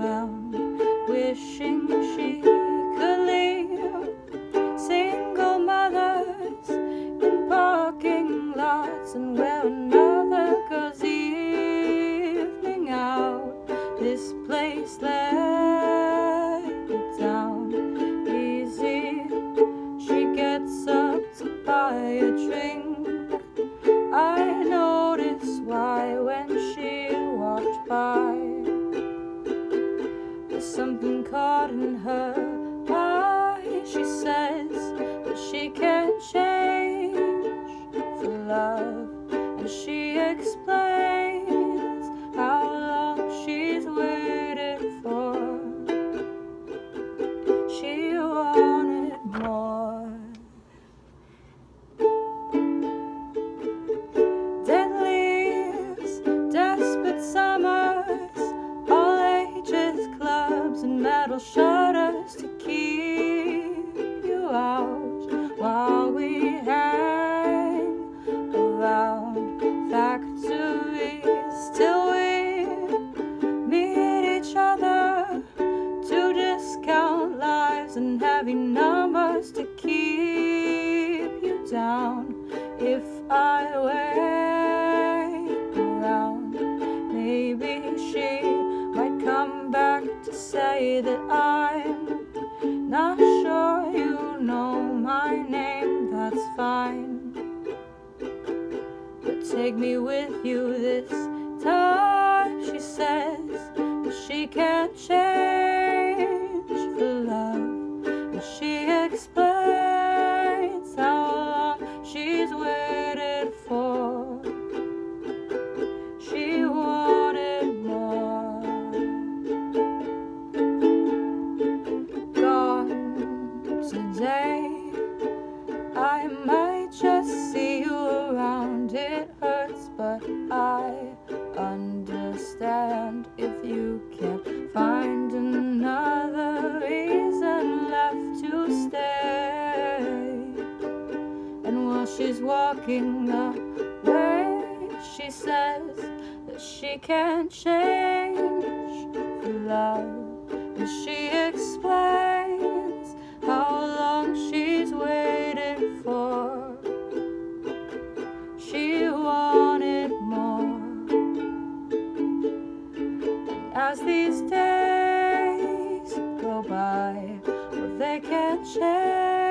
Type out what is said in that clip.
around, wishing she could leave. Single mothers in parking lots, and where another goes evening out. This place in her eye. She says that she can't change for love, and she explains how long she's waited for. She wanted more. Dead leaves, desperate summers, all ages clubs and metal shutters factories till we meet each other to discount lives and heavy numbers to keep you down. If I wait around, maybe she might come back to say that I'm not sure you know my name. That's fine, take me with you this time. She says that she can't change for love, and she explains but I understand if you can't find another reason left to stay. And while she's walking away, she says that she can't change for love. And she explains they can't change